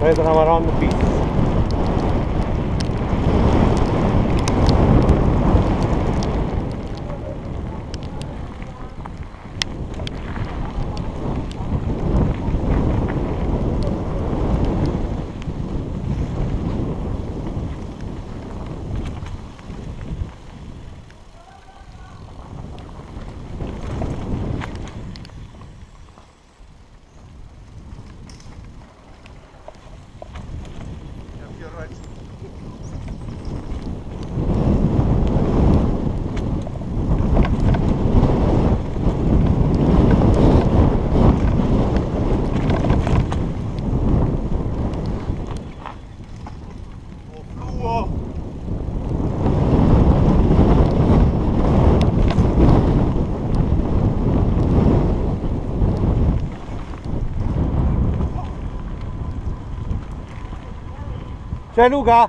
Preso una Alright. 来六哥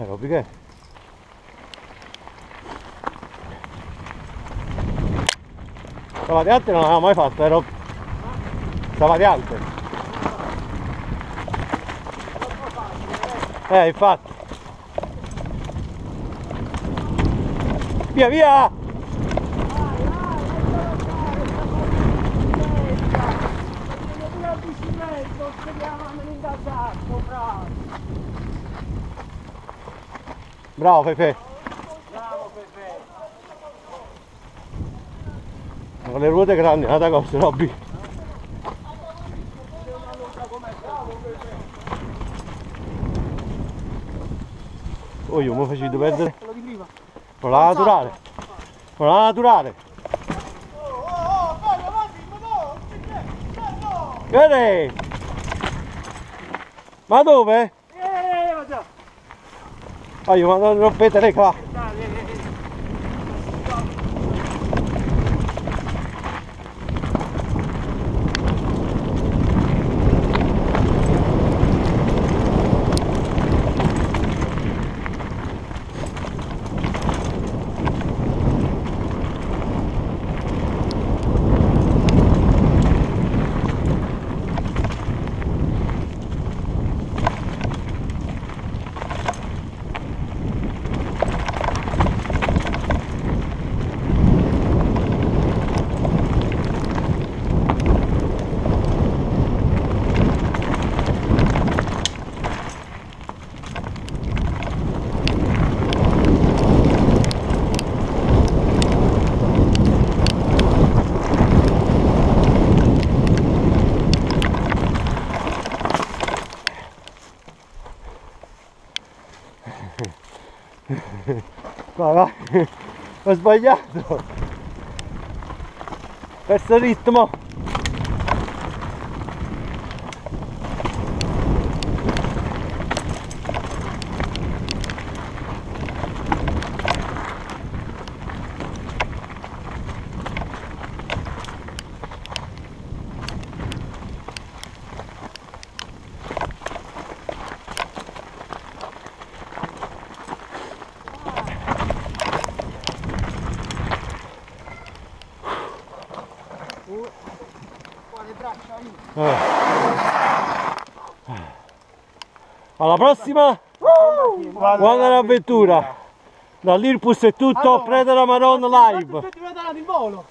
Eh, Robby che? Stavate alte non l'aveva mai fatto, eh Robby? Stavate alte? Eh, infatti. Via, via! Bravo Pepe. Bravo Pepe. Con le ruote grandi, nada cosa, Robby. Oh, io mi facevo perdere. Con la naturale. Con la naturale. Vedi? Ma dove? Eh, ma già. Ah, io ma non rompete le qua. Dai, eh, Vai, vai. Ho sbagliato. Il ritmo. Alla prossima, buona avventura. Dall'Irpus è tutto, Predera Maron live. Tutti andare in volo.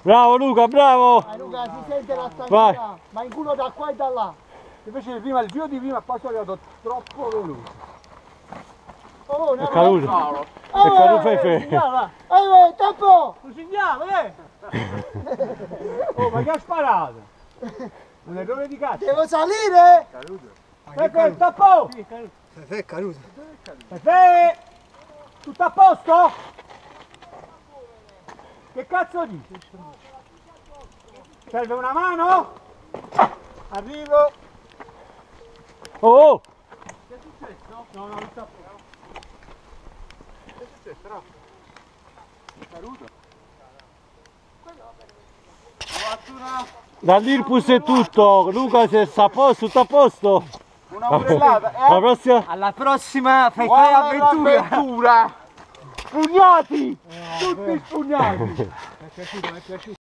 Bravo Luca, bravo. Dai Luca, si sente la Vai. stanchezza. Ma in culo da qua e da là. Invece prima il giro di prima qua sono arrivato troppo veloce. Oh, È caduto. È caduto Fefe. Eh, tempo! Un segnale, eh! oh, ma che ha sparato? Un errore di cazzo. Devo salire? Pepe, tappo! Pepe è caduto. Pepe! Tutto a posto? Che cazzo dici? Serve una mano? Arrivo. Oh, oh! Che è successo? No, no, non so. Fatto una, Dall'Irpus è tutto. Luca, se sta a posto, tutto a posto. una umbrellata, La eh? prossima? Alla prossima fai fai avventura! avventura! Spugnati! Tutti spugnati! Mi è piaciuto, mi è piaciuto.